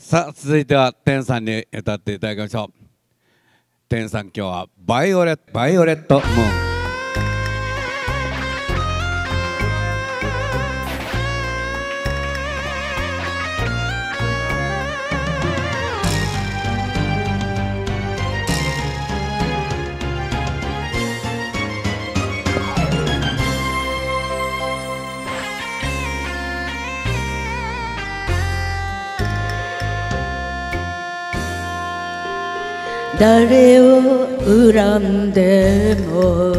さあ続いては天さんに歌っていただきましょう。天さん今日はバイオレットバイオレットムーン。誰を恨んでも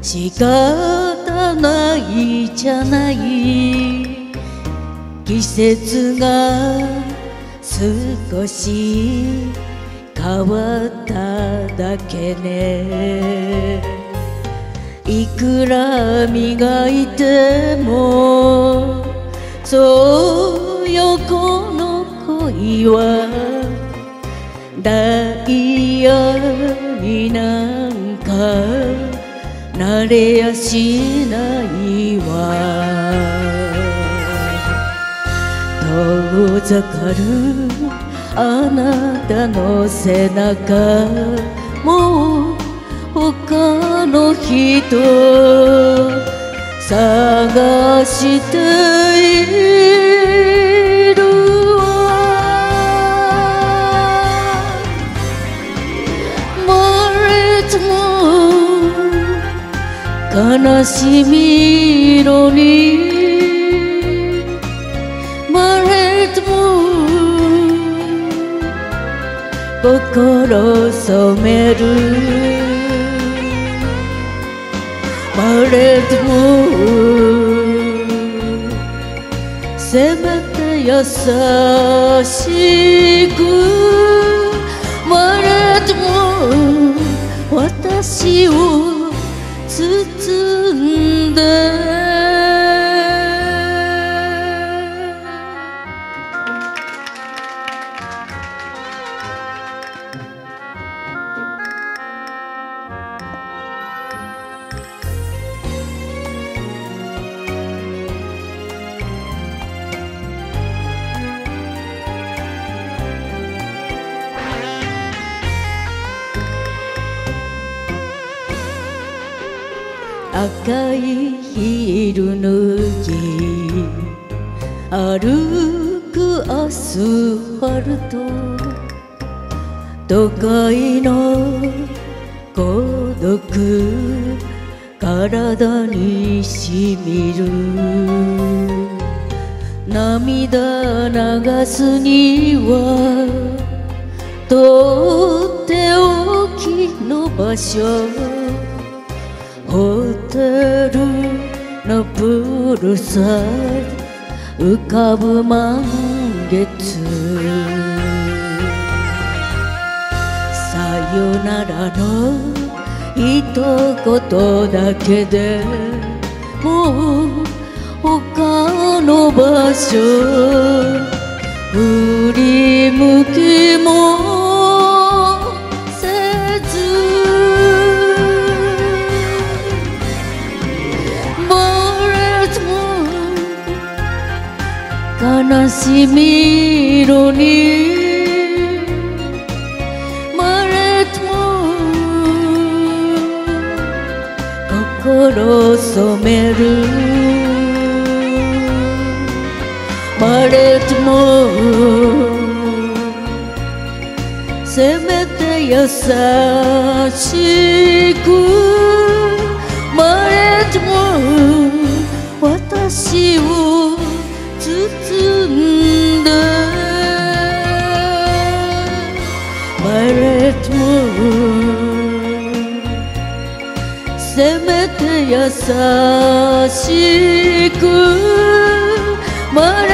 仕方ないじゃない。季節が少し変わっただけね。いくら磨いてもそうよこの恋は。ダイヤになんかなれやしないわ。遠ざかるあなたの背中。もう他の人。探している。悲しみ色にまれても心染める。まれてもせめて優しく。まれても私を赤いヒール脱ぎ歩くアスファルト。都会の孤独。体にしみる。涙流すにはとっておきの場所。テルのプールさ浮かぶ満月さよならの一言だけでもう他の場所振り向きも悲しみ色に。生まれても心染める。生まれても「せめて優しく」せめて優しくバレ